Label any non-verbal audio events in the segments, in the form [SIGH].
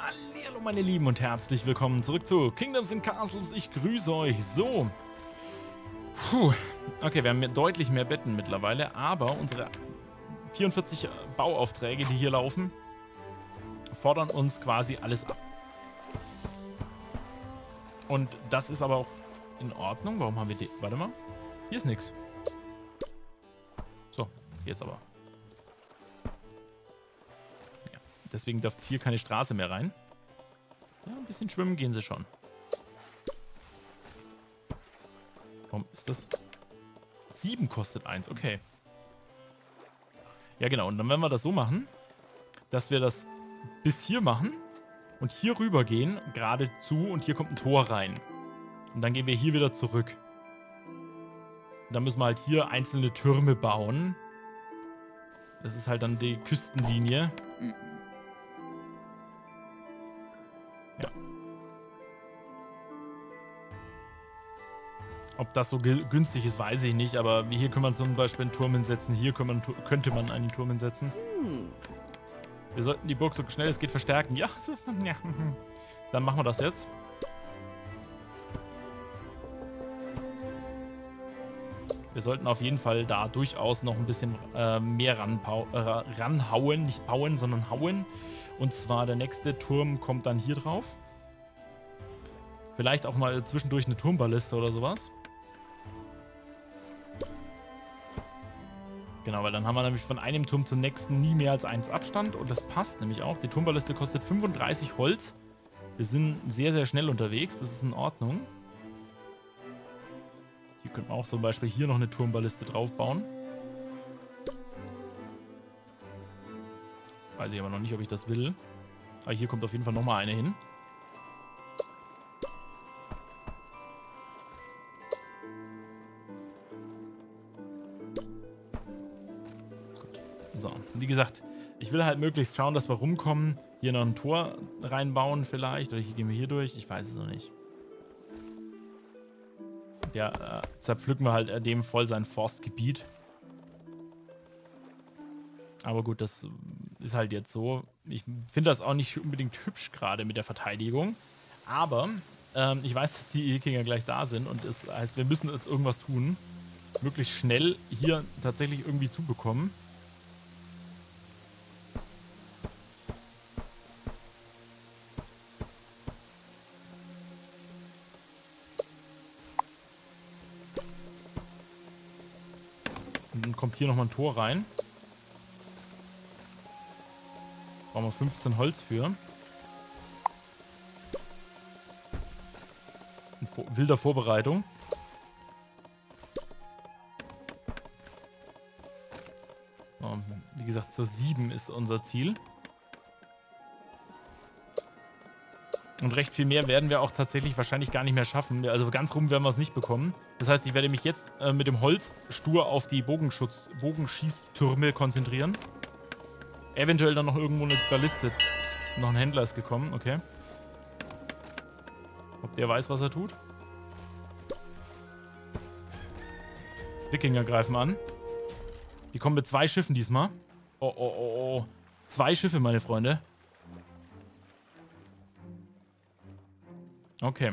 Hallo meine Lieben und herzlich willkommen zurück zu Kingdoms and Castles. Ich grüße euch. So. Puh. Okay, wir haben deutlich mehr Betten mittlerweile, aber unsere 44 Bauaufträge, die hier laufen, fordern uns quasi alles ab. Und das ist aber auch in Ordnung. Warum haben wir die... Warte mal. Hier ist nichts. So, jetzt aber. Deswegen darf hier keine Straße mehr rein. Ja, ein bisschen schwimmen gehen sie schon. Warum ist das? 7 kostet 1, okay. Ja genau, und dann werden wir das so machen, dass wir das bis hier machen und hier rüber gehen, geradezu und hier kommt ein Tor rein. Und dann gehen wir hier wieder zurück. Und dann müssen wir halt hier einzelne Türme bauen. Das ist halt dann die Küstenlinie. Mhm. Ob das so günstig ist, weiß ich nicht, aber hier kann man zum Beispiel einen Turm hinsetzen, hier man, könnte man einen Turm hinsetzen. Hm. Wir sollten die Burg so schnell es geht verstärken. Ja, [LAUGHS] ja. Dann machen wir das jetzt. Wir sollten auf jeden Fall da durchaus noch ein bisschen äh, mehr äh, ranhauen, nicht bauen, sondern hauen. Und zwar der nächste Turm kommt dann hier drauf. Vielleicht auch mal zwischendurch eine Turmballiste oder sowas. Genau, weil dann haben wir nämlich von einem Turm zum nächsten nie mehr als eins Abstand und das passt nämlich auch. Die Turmballiste kostet 35 Holz. Wir sind sehr, sehr schnell unterwegs, das ist in Ordnung. Hier könnten wir auch zum Beispiel hier noch eine Turmballiste drauf bauen. Weiß ich aber noch nicht, ob ich das will. Aber hier kommt auf jeden Fall nochmal eine hin. Wie gesagt, ich will halt möglichst schauen, dass wir rumkommen. Hier noch ein Tor reinbauen vielleicht. Oder hier gehen wir hier durch. Ich weiß es noch nicht. Ja, äh, zerpflücken wir halt dem voll sein Forstgebiet. Aber gut, das ist halt jetzt so. Ich finde das auch nicht unbedingt hübsch gerade mit der Verteidigung. Aber ähm, ich weiß, dass die Ekinger gleich da sind und es heißt, wir müssen jetzt irgendwas tun. Möglichst schnell hier tatsächlich irgendwie zu hier nochmal ein Tor rein. Brauchen wir 15 Holz für. In wilder Vorbereitung. wie gesagt, zur 7 ist unser Ziel. Und recht viel mehr werden wir auch tatsächlich wahrscheinlich gar nicht mehr schaffen. Also ganz rum werden wir es nicht bekommen. Das heißt, ich werde mich jetzt äh, mit dem Holz stur auf die Bogenschutz, Bogenschießtürme konzentrieren. Eventuell dann noch irgendwo eine Balliste. Noch ein Händler ist gekommen, okay. Ob der weiß, was er tut? Wikinger greifen an. Die kommen mit zwei Schiffen diesmal. Oh, oh, oh, oh. Zwei Schiffe, meine Freunde. Okay.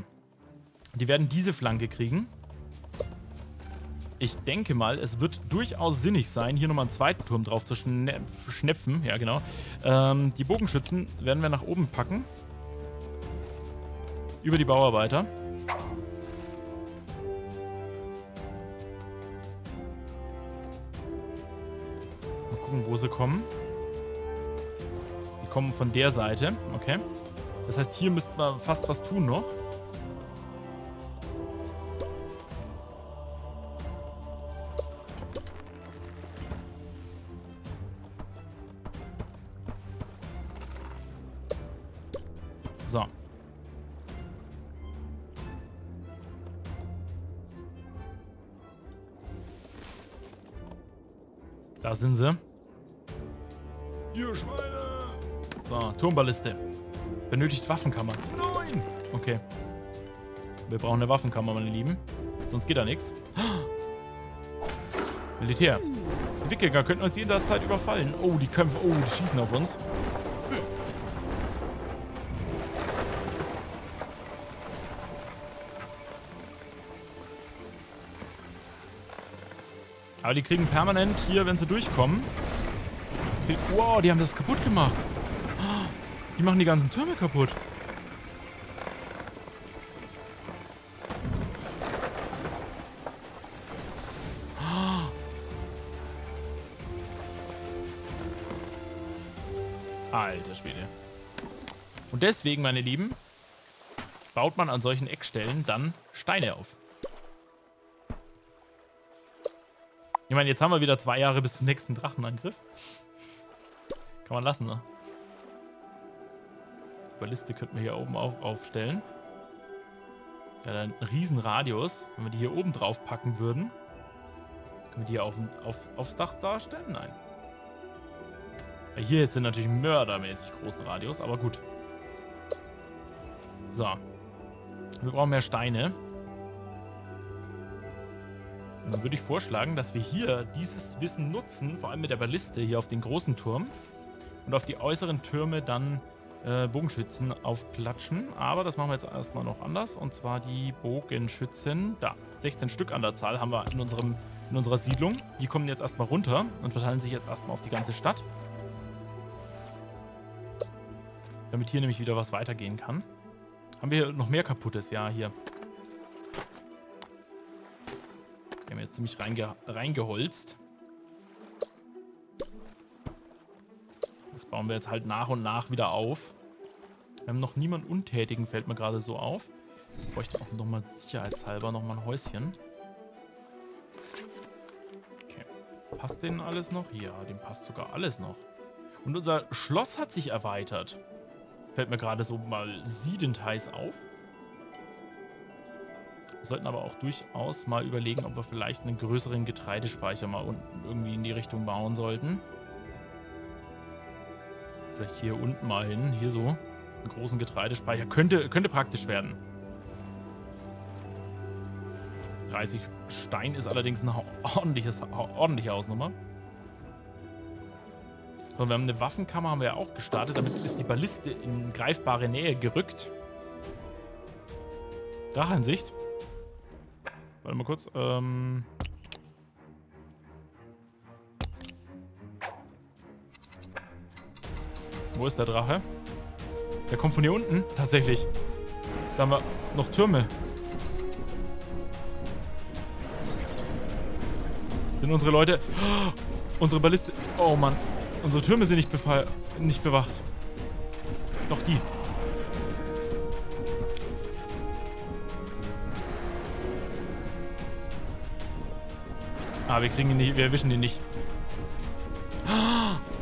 Die werden diese Flanke kriegen. Ich denke mal, es wird durchaus sinnig sein, hier nochmal einen zweiten Turm drauf zu schnepfen. Ja, genau. Ähm, die Bogenschützen werden wir nach oben packen. Über die Bauarbeiter. Mal gucken, wo sie kommen. Die kommen von der Seite. Okay. Das heißt, hier müssten wir fast was tun noch. So. Da sind sie. Ihr Schweine! So, Turmballiste. Benötigt Waffenkammer. Nein! Okay. Wir brauchen eine Waffenkammer, meine Lieben. Sonst geht da nichts. [GASPS] Militär. Die Wikinger könnten uns jederzeit überfallen. Oh, die Kämpfe. Oh, die schießen auf uns. Aber die kriegen permanent hier, wenn sie durchkommen... Wow, die haben das kaputt gemacht. Die machen die ganzen Türme kaputt. Alter Schwede. Und deswegen, meine Lieben, baut man an solchen Eckstellen dann Steine auf. Ich meine, jetzt haben wir wieder zwei Jahre bis zum nächsten Drachenangriff. Kann man lassen, ne? Balliste könnten wir hier oben auch aufstellen. Ja, dann einen riesen Radius. Wenn wir die hier oben drauf packen würden, können wir die hier auf, auf, aufs Dach darstellen? Nein. Ja, hier jetzt sind natürlich mördermäßig großen Radius, aber gut. So. Wir brauchen mehr Steine. Und dann würde ich vorschlagen, dass wir hier dieses Wissen nutzen, vor allem mit der Balliste hier auf den großen Turm und auf die äußeren Türme dann äh, Bogenschützen aufklatschen. Aber das machen wir jetzt erstmal noch anders. Und zwar die Bogenschützen. Da, 16 Stück an der Zahl haben wir in, unserem, in unserer Siedlung. Die kommen jetzt erstmal runter und verteilen sich jetzt erstmal auf die ganze Stadt. Damit hier nämlich wieder was weitergehen kann. Haben wir noch mehr kaputtes? Ja, hier. Wir haben jetzt ziemlich reinge reingeholzt. Das bauen wir jetzt halt nach und nach wieder auf. Wir haben noch niemanden Untätigen, fällt mir gerade so auf. Ich bräuchte auch nochmal sicherheitshalber nochmal ein Häuschen. Okay. Passt denen alles noch? Ja, dem passt sogar alles noch. Und unser Schloss hat sich erweitert. Fällt mir gerade so mal siedend heiß auf. Wir sollten aber auch durchaus mal überlegen, ob wir vielleicht einen größeren Getreidespeicher mal unten irgendwie in die Richtung bauen sollten. Vielleicht hier unten mal hin, hier so. Einen großen Getreidespeicher. Könnte, könnte praktisch werden. 30 Stein ist allerdings eine ordentliches, ordentliche Hausnummer. So, wir haben eine Waffenkammer, haben wir ja auch gestartet. Damit ist die Balliste in greifbare Nähe gerückt. Drachensicht. Warte mal kurz. Ähm Wo ist der Drache? Der kommt von hier unten, tatsächlich. Da haben wir noch Türme. Sind unsere Leute... Oh, [GASPS] unsere Balliste... Oh Mann. Unsere Türme sind nicht, befall nicht bewacht. Doch die. Ah, wir kriegen ihn nicht, wir erwischen ihn nicht. [GASPS]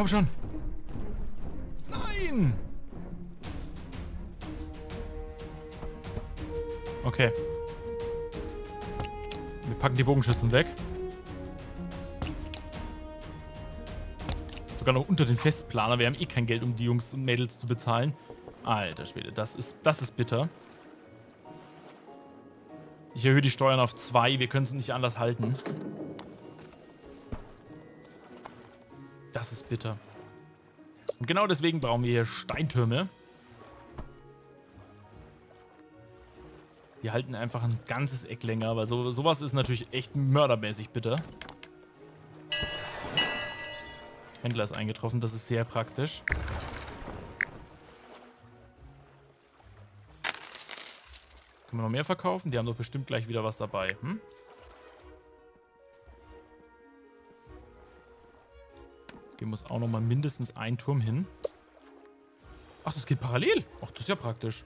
Komm schon. Nein. Okay. Wir packen die Bogenschützen weg. Sogar noch unter den Festplaner. Wir haben eh kein Geld, um die Jungs und Mädels zu bezahlen. Alter Schwede, das ist, das ist bitter. Ich erhöhe die Steuern auf 2. Wir können es nicht anders halten. Das ist bitter. Und genau deswegen brauchen wir hier Steintürme. Die halten einfach ein ganzes Eck länger, weil so, sowas ist natürlich echt mördermäßig bitter. Händler ist eingetroffen, das ist sehr praktisch. Können wir noch mehr verkaufen? Die haben doch bestimmt gleich wieder was dabei. Hm? Muss auch noch mal mindestens ein Turm hin. Ach, das geht parallel. Ach, das ist ja praktisch.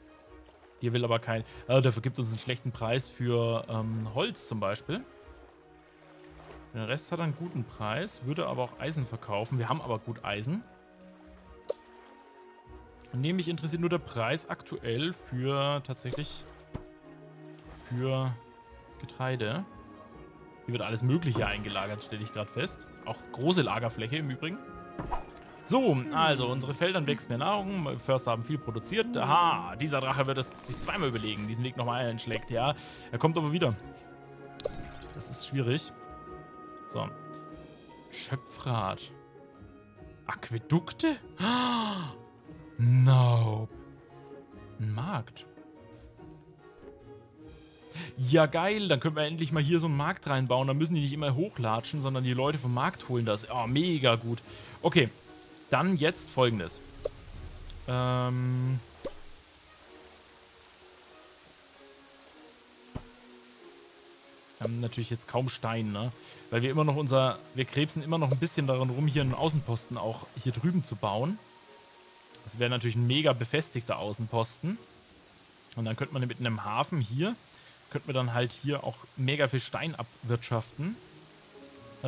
Hier will aber kein... Also dafür gibt es uns einen schlechten Preis für ähm, Holz zum Beispiel. Der Rest hat einen guten Preis, würde aber auch Eisen verkaufen. Wir haben aber gut Eisen. Nämlich interessiert nur der Preis aktuell für tatsächlich für Getreide. Hier wird alles Mögliche eingelagert, stelle ich gerade fest. Auch große Lagerfläche im Übrigen. So, also unsere Feldern wächst mehr Nahrung, Förster haben viel produziert. Aha, dieser Drache wird es sich zweimal überlegen, diesen Weg nochmal einschlägt, ja. Er kommt aber wieder. Das ist schwierig. So. Schöpfrad. Aquädukte? No. Ein Markt. Ja, geil. Dann können wir endlich mal hier so einen Markt reinbauen. Dann müssen die nicht immer hochlatschen, sondern die Leute vom Markt holen das. Oh, mega gut. Okay, dann jetzt folgendes. Ähm... Wir haben natürlich jetzt kaum Stein, ne? Weil wir immer noch unser... Wir krebsen immer noch ein bisschen daran rum, hier einen Außenposten auch hier drüben zu bauen. Das wäre natürlich ein mega befestigter Außenposten. Und dann könnte man mit einem Hafen hier, könnte man dann halt hier auch mega viel Stein abwirtschaften.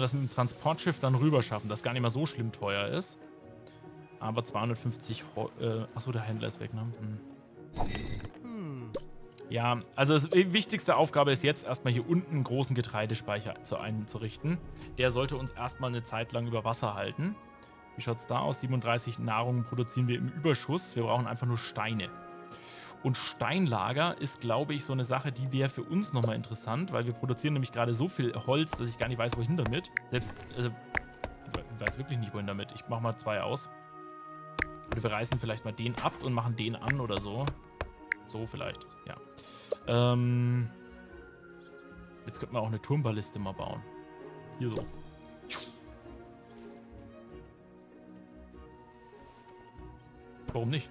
Das mit dem Transportschiff dann rüber schaffen, das gar nicht mal so schlimm teuer ist. Aber 250... Ho äh, achso, der Händler ist weg, ne? Hm. Ja, also die wichtigste Aufgabe ist jetzt erstmal hier unten einen großen Getreidespeicher zu einzurichten. Der sollte uns erstmal eine Zeit lang über Wasser halten. Wie schaut es da aus? 37 Nahrungen produzieren wir im Überschuss. Wir brauchen einfach nur Steine. Und Steinlager ist, glaube ich, so eine Sache, die wäre für uns nochmal interessant, weil wir produzieren nämlich gerade so viel Holz, dass ich gar nicht weiß, wohin damit. Selbst, also, ich weiß wirklich nicht, wohin damit. Ich mache mal zwei aus. Oder wir reißen vielleicht mal den ab und machen den an oder so. So vielleicht, ja. Ähm, jetzt könnten wir auch eine Turmballiste mal bauen. Hier so. Warum nicht?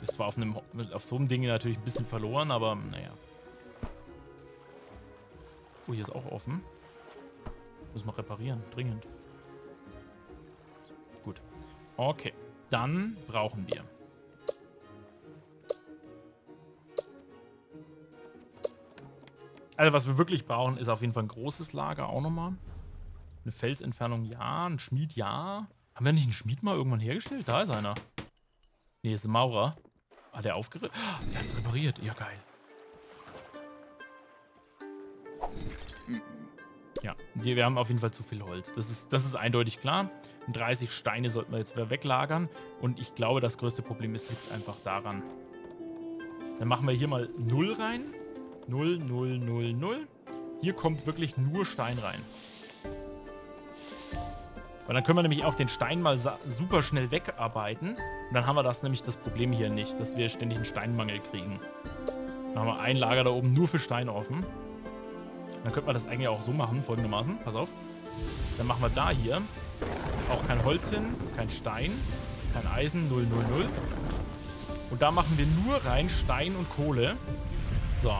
Das war auf, einem, auf so einem Ding natürlich ein bisschen verloren, aber naja. Oh, hier ist auch offen. Muss man reparieren, dringend. Gut. Okay, dann brauchen wir Also was wir wirklich brauchen, ist auf jeden Fall ein großes Lager auch nochmal. Eine Felsentfernung ja, ein Schmied ja. Haben wir nicht einen Schmied mal irgendwann hergestellt? Da ist einer. Nee, ist ein Maurer. Hat er aufgerührt? Oh, der hat repariert. Ja, geil. Ja, wir haben auf jeden Fall zu viel Holz. Das ist, das ist eindeutig klar. 30 Steine sollten wir jetzt wieder weglagern. Und ich glaube, das größte Problem ist, liegt einfach daran. Dann machen wir hier mal 0 rein. 0, 0, 0, 0. Hier kommt wirklich nur Stein rein. Und dann können wir nämlich auch den Stein mal super schnell wegarbeiten. Und dann haben wir das nämlich das Problem hier nicht, dass wir ständig einen Steinmangel kriegen. Dann haben wir ein Lager da oben nur für Stein offen. Dann könnte man das eigentlich auch so machen, folgendermaßen. Pass auf. Dann machen wir da hier auch kein Holz hin, kein Stein, kein Eisen, 0, 0, 0. Und da machen wir nur rein Stein und Kohle. So,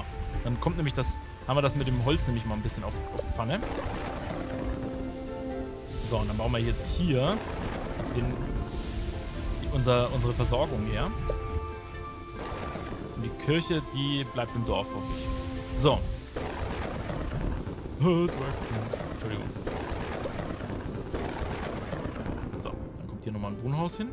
dann kommt nämlich das, haben wir das mit dem Holz nämlich mal ein bisschen auf, auf Pfanne. So, und dann bauen wir jetzt hier den, unser, unsere Versorgung her. Und die Kirche, die bleibt im Dorf, hoffe ich. So. Entschuldigung. So, dann kommt hier nochmal ein Wohnhaus hin.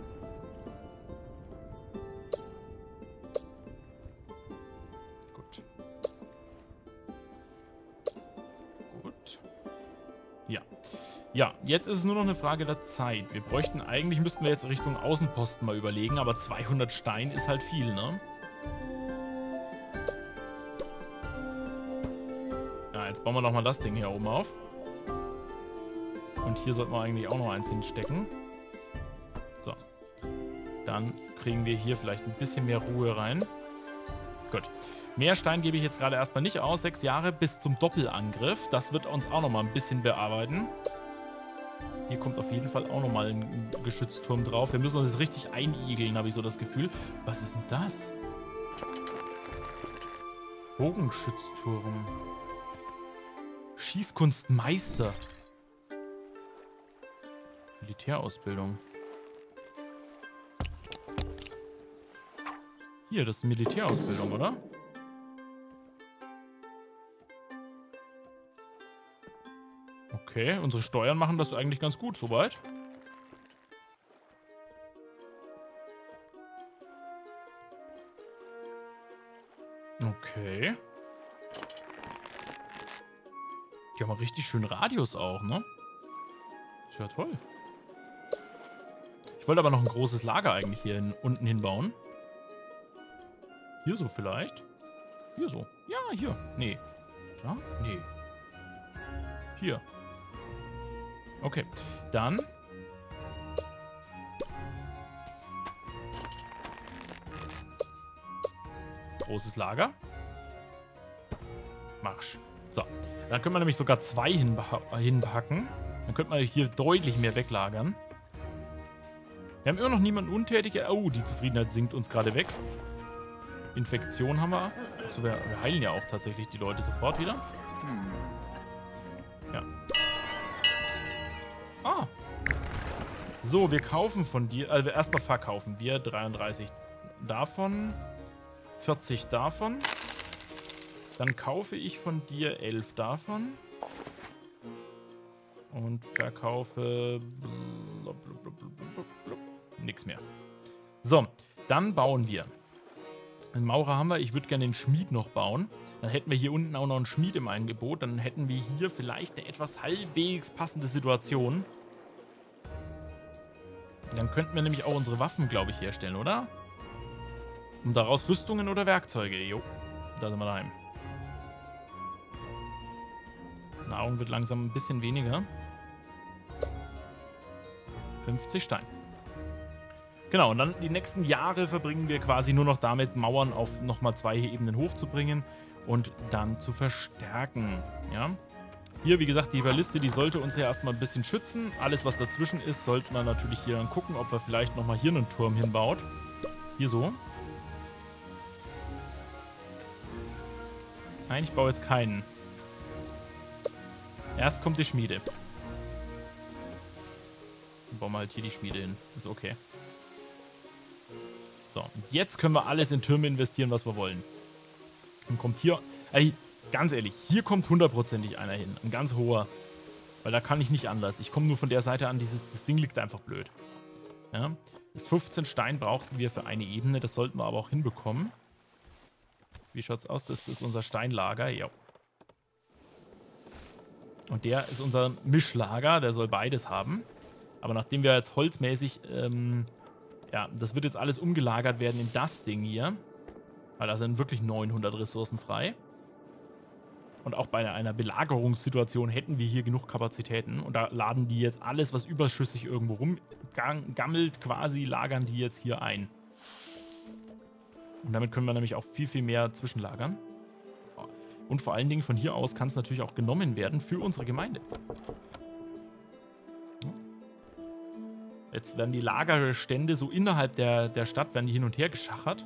Jetzt ist es nur noch eine Frage der Zeit. Wir bräuchten eigentlich, müssten wir jetzt Richtung Außenposten mal überlegen, aber 200 Stein ist halt viel, ne? Ja, jetzt bauen wir nochmal das Ding hier oben auf. Und hier sollten wir eigentlich auch noch eins hinstecken. So. Dann kriegen wir hier vielleicht ein bisschen mehr Ruhe rein. Gut. Mehr Stein gebe ich jetzt gerade erstmal nicht aus. Sechs Jahre bis zum Doppelangriff. Das wird uns auch nochmal ein bisschen bearbeiten. Hier kommt auf jeden Fall auch nochmal ein Geschützturm drauf. Wir müssen uns jetzt richtig einigeln, habe ich so das Gefühl. Was ist denn das? Bogenschützturm. Schießkunstmeister. Militärausbildung. Hier, das ist Militärausbildung, oder? Okay, unsere Steuern machen das eigentlich ganz gut soweit. Okay. Die haben richtig schönen Radius auch, ne? Ist ja toll. Ich wollte aber noch ein großes Lager eigentlich hier in, unten hinbauen. Hier so vielleicht. Hier so. Ja, hier. Nee. Ja? Nee. Hier. Okay, dann... Großes Lager. Marsch. So, dann können wir nämlich sogar zwei hinpacken. Dann könnte man hier deutlich mehr weglagern. Wir haben immer noch niemanden Untätige. Oh, die Zufriedenheit sinkt uns gerade weg. Infektion haben wir. Achso, wir, wir, heilen ja auch tatsächlich die Leute sofort wieder. Ja. So, wir kaufen von dir, also erstmal verkaufen wir 33 davon, 40 davon. Dann kaufe ich von dir 11 davon. Und verkaufe nichts mehr. So, dann bauen wir. Einen Maurer haben wir. Ich würde gerne den Schmied noch bauen. Dann hätten wir hier unten auch noch einen Schmied im Angebot. Dann hätten wir hier vielleicht eine etwas halbwegs passende Situation. Dann könnten wir nämlich auch unsere Waffen, glaube ich, herstellen, oder? Und daraus Rüstungen oder Werkzeuge. Jo, da sind wir daheim. Nahrung wird langsam ein bisschen weniger. 50 Stein. Genau, und dann die nächsten Jahre verbringen wir quasi nur noch damit, Mauern auf nochmal zwei Ebenen hochzubringen und dann zu verstärken. Ja. Hier, wie gesagt, die Balliste, die sollte uns ja erstmal ein bisschen schützen. Alles, was dazwischen ist, sollte man natürlich hier dann gucken, ob er vielleicht nochmal hier einen Turm hinbaut. Hier so. Nein, ich baue jetzt keinen. Erst kommt die Schmiede. Dann bauen wir halt hier die Schmiede hin. Ist okay. So, jetzt können wir alles in Türme investieren, was wir wollen. Dann kommt hier, also ganz ehrlich, hier kommt hundertprozentig einer hin. Ein ganz hoher. Weil da kann ich nicht anders. Ich komme nur von der Seite an, dieses, das Ding liegt einfach blöd. Ja, 15 Stein brauchten wir für eine Ebene, das sollten wir aber auch hinbekommen. Wie schaut's aus? Das ist unser Steinlager, ja. Und der ist unser Mischlager, der soll beides haben. Aber nachdem wir jetzt holzmäßig ähm, ja, das wird jetzt alles umgelagert werden in das Ding hier. Weil da sind wirklich 900 Ressourcen frei. Und auch bei einer Belagerungssituation hätten wir hier genug Kapazitäten. Und da laden die jetzt alles, was überschüssig irgendwo rumgammelt, quasi, lagern die jetzt hier ein. Und damit können wir nämlich auch viel, viel mehr zwischenlagern. Und vor allen Dingen von hier aus kann es natürlich auch genommen werden für unsere Gemeinde. Jetzt werden die Lagerstände so innerhalb der, der Stadt, werden die hin und her geschachert.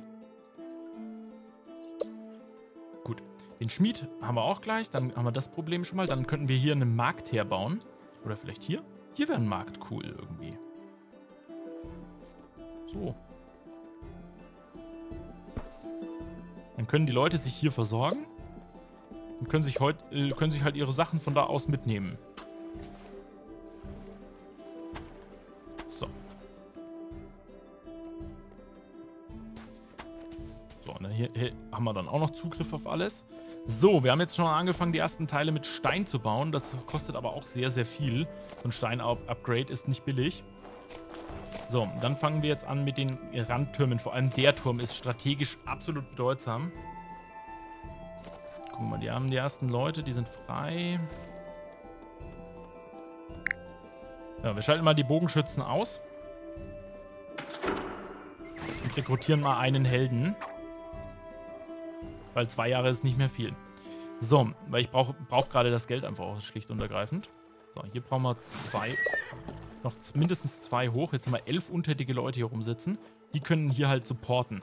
Den Schmied haben wir auch gleich. Dann haben wir das Problem schon mal. Dann könnten wir hier einen Markt herbauen. Oder vielleicht hier? Hier wäre ein Markt cool irgendwie. So. Dann können die Leute sich hier versorgen. Und können sich, heut, äh, können sich halt ihre Sachen von da aus mitnehmen. hier, hier haben wir dann auch noch Zugriff auf alles. So, wir haben jetzt schon angefangen, die ersten Teile mit Stein zu bauen. Das kostet aber auch sehr, sehr viel. So ein Stein-Upgrade ist nicht billig. So, dann fangen wir jetzt an mit den Randtürmen. Vor allem der Turm ist strategisch absolut bedeutsam. Wir mal, die haben die ersten Leute, die sind frei. Ja, wir schalten mal die Bogenschützen aus. Und rekrutieren mal einen Helden. Weil zwei Jahre ist nicht mehr viel. So, weil ich brauche brauch gerade das Geld einfach auch schlicht und ergreifend. So, hier brauchen wir zwei, noch mindestens zwei hoch. Jetzt haben wir elf untätige Leute hier rumsitzen. Die können hier halt supporten.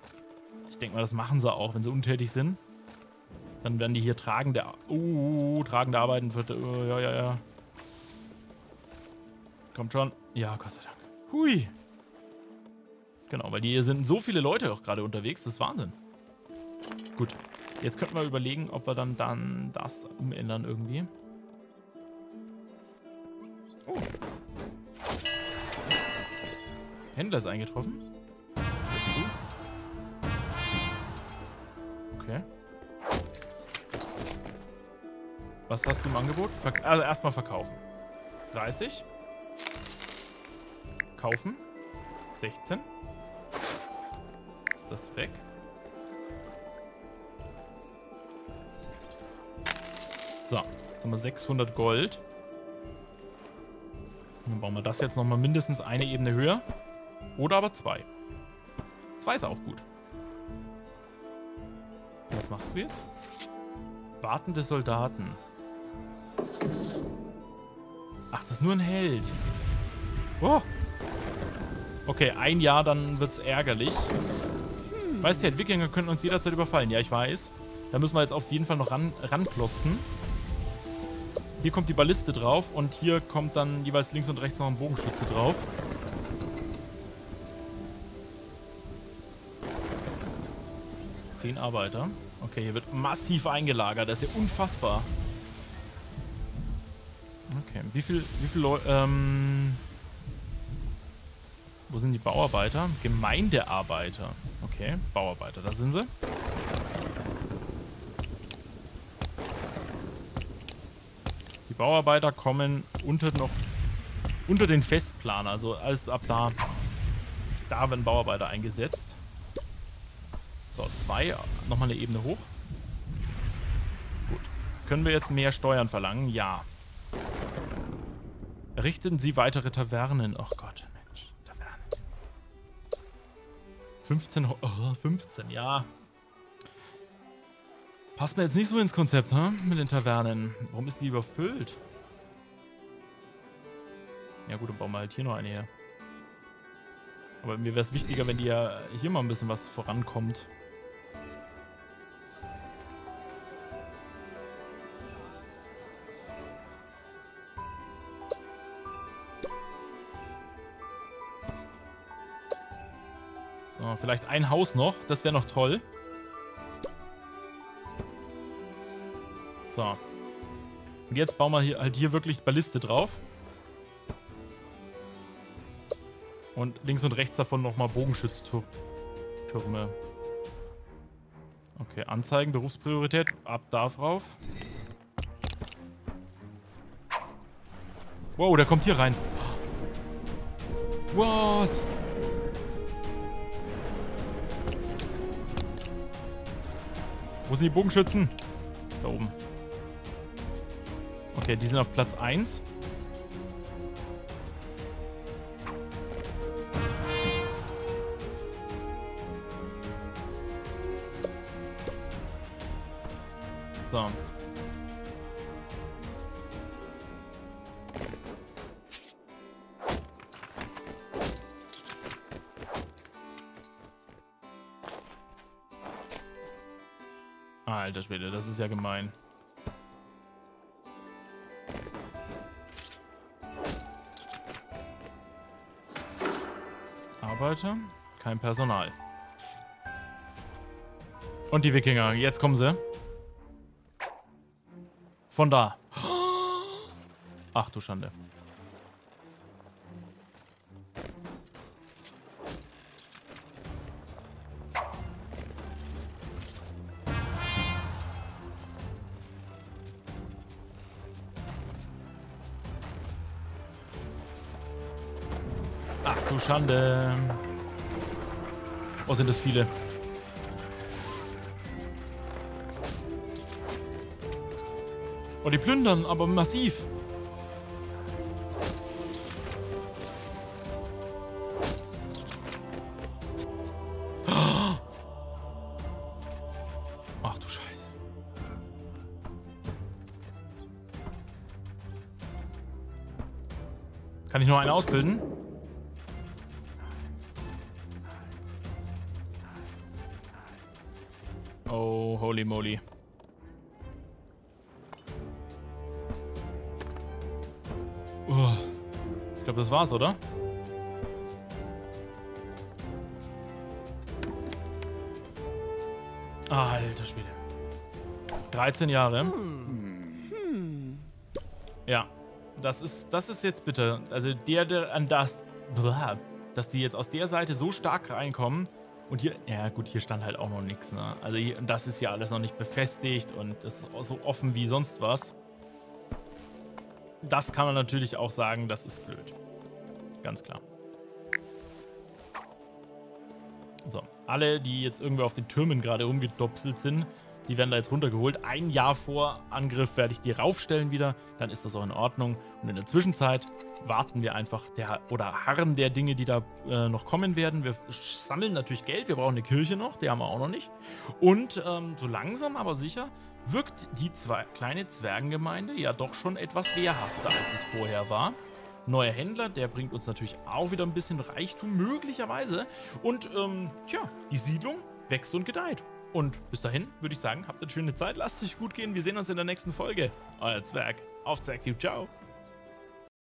Ich denke mal, das machen sie auch, wenn sie untätig sind. Dann werden die hier tragende, uh, tragende Arbeiten für, uh, ja, ja, ja. Kommt schon. Ja, Gott sei Dank. Hui. Genau, weil hier sind so viele Leute auch gerade unterwegs, das ist Wahnsinn. Gut, Jetzt könnten wir überlegen, ob wir dann, dann das umändern irgendwie. Oh. Händler ist eingetroffen. Okay. Was hast du im Angebot? Ver also erstmal verkaufen. 30. Kaufen. 16. Ist das weg? So, jetzt haben wir 600 Gold. Dann bauen wir das jetzt nochmal mindestens eine Ebene höher. Oder aber zwei. Zwei ist auch gut. Was machst du jetzt? Wartende Soldaten. Ach, das ist nur ein Held. Oh. Okay, ein Jahr, dann wird's ärgerlich. Weißt du, Wikinger könnten uns jederzeit überfallen. Ja, ich weiß. Da müssen wir jetzt auf jeden Fall noch ran, ranklotzen. Hier kommt die Balliste drauf und hier kommt dann jeweils links und rechts noch ein Bogenschütze drauf. Zehn Arbeiter. Okay, hier wird massiv eingelagert. Das ist ja unfassbar. Okay, wie viel, wie viel Leute, ähm... Wo sind die Bauarbeiter? Gemeindearbeiter. Okay, Bauarbeiter, da sind sie. Die Bauarbeiter kommen unter noch unter den Festplan, also alles ab da. Da werden Bauarbeiter eingesetzt. So, zwei. Nochmal eine Ebene hoch. Gut. Können wir jetzt mehr Steuern verlangen? Ja. Errichten Sie weitere Tavernen. Oh Gott, Mensch. Tavernen. 15, oh, 15, ja. Passt mir jetzt nicht so ins Konzept, hm? Mit den Tavernen. Warum ist die überfüllt? Ja gut, dann bauen wir halt hier noch eine her. Aber mir wäre es wichtiger, wenn die ja hier mal ein bisschen was vorankommt. So, vielleicht ein Haus noch. Das wäre noch toll. So. Und jetzt bauen wir hier, halt hier wirklich Balliste drauf. Und links und rechts davon nochmal Bogenschütztürme. Okay, Anzeigen, Berufspriorität. Ab da drauf. Wow, der kommt hier rein. Was? Wo sind die Bogenschützen? Da oben. Okay, die sind auf Platz 1. So. Alter Schwede, das ist ja gemein. Arbeiter, kein Personal. Und die Wikinger, jetzt kommen sie. Von da. Ach du Schande. Ach du Schande. Oh, sind das viele. Oh, die plündern, aber massiv. [GASPS] Ach du Scheiße. Kann ich nur einen ausbilden? Holy moly. Oh. Ich glaube, das war's, oder? Alter Schwede. 13 Jahre. Ja. Das ist, das ist jetzt bitte. Also der, der an das, dass die jetzt aus der Seite so stark reinkommen. Und hier, ja gut, hier stand halt auch noch nichts. Ne? Also hier, das ist ja alles noch nicht befestigt und das ist so offen wie sonst was das kann man natürlich auch sagen, das ist blöd. Ganz klar. So, alle, die jetzt irgendwie auf den Türmen gerade rumgedopselt sind, die werden da jetzt runtergeholt. Ein Jahr vor Angriff werde ich die raufstellen wieder, dann ist das auch in Ordnung. Und in der Zwischenzeit warten wir einfach der oder harren der Dinge, die da äh, noch kommen werden. Wir sammeln natürlich Geld, wir brauchen eine Kirche noch, die haben wir auch noch nicht. Und ähm, so langsam aber sicher wirkt die zwei, kleine Zwergengemeinde ja doch schon etwas wehrhafter, als es vorher war. Neuer Händler, der bringt uns natürlich auch wieder ein bisschen Reichtum, möglicherweise. Und, ähm, tja, die Siedlung wächst und gedeiht. Und bis dahin würde ich sagen, habt eine schöne Zeit, lasst es euch gut gehen. Wir sehen uns in der nächsten Folge. Euer Zwerg. Auf Zwergtube. Ciao.